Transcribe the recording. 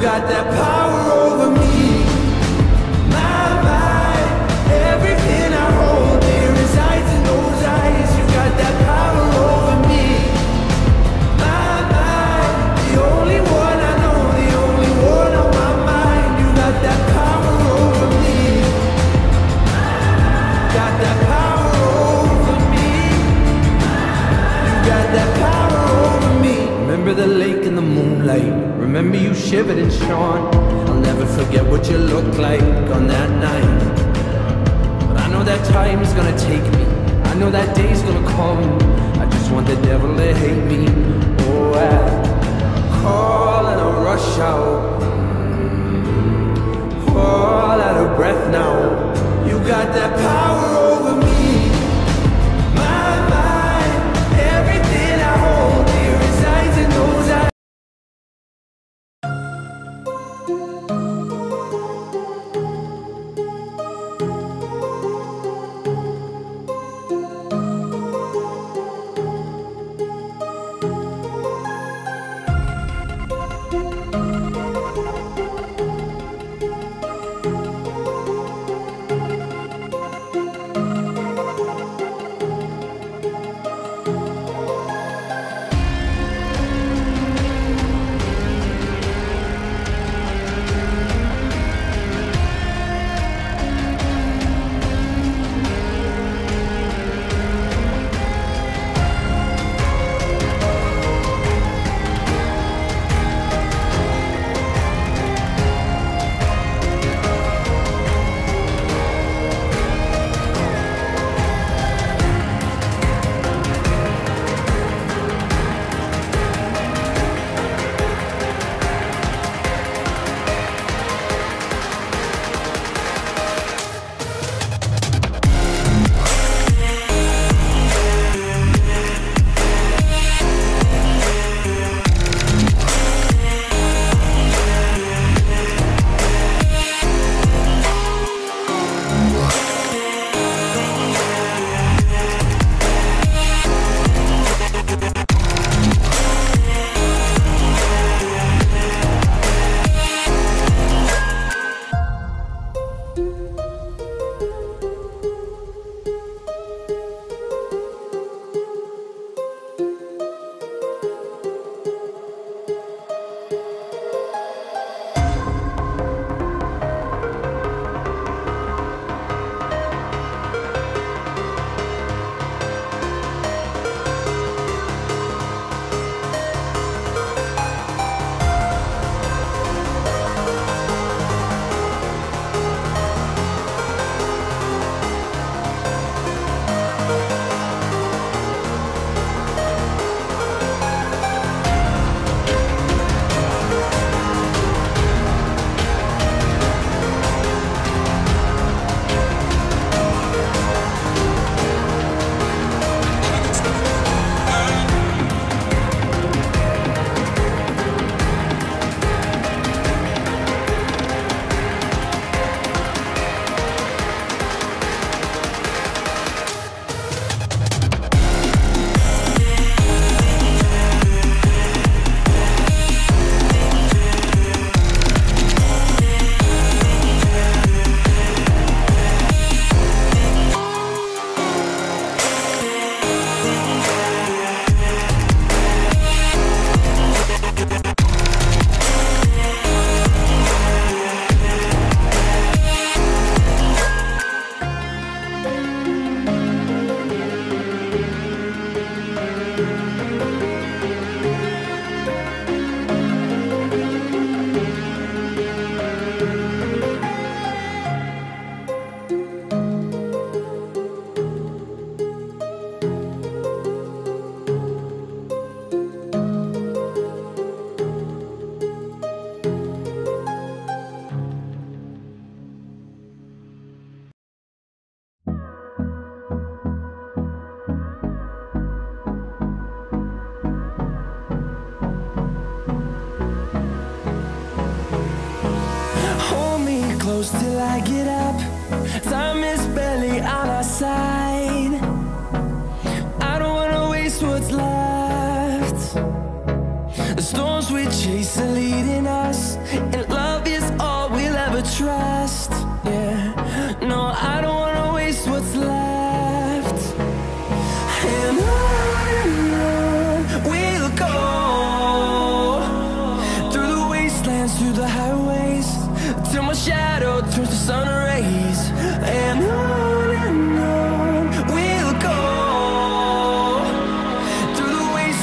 got that power moonlight. Remember you shivered and shone. I'll never forget what you looked like on that night. But I know that time is gonna take me. I know that day's gonna come. I just want the devil to hate me. Oh, I call and I rush out. Mm. All close till I get up.